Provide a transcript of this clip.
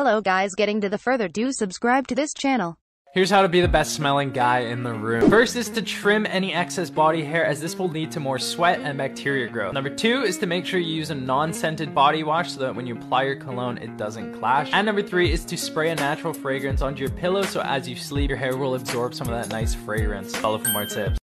Hello guys getting to the further do subscribe to this channel. Here's how to be the best smelling guy in the room. First is to trim any excess body hair as this will lead to more sweat and bacteria growth. Number two is to make sure you use a non-scented body wash so that when you apply your cologne it doesn't clash. And number three is to spray a natural fragrance onto your pillow so as you sleep your hair will absorb some of that nice fragrance. Follow for more tips.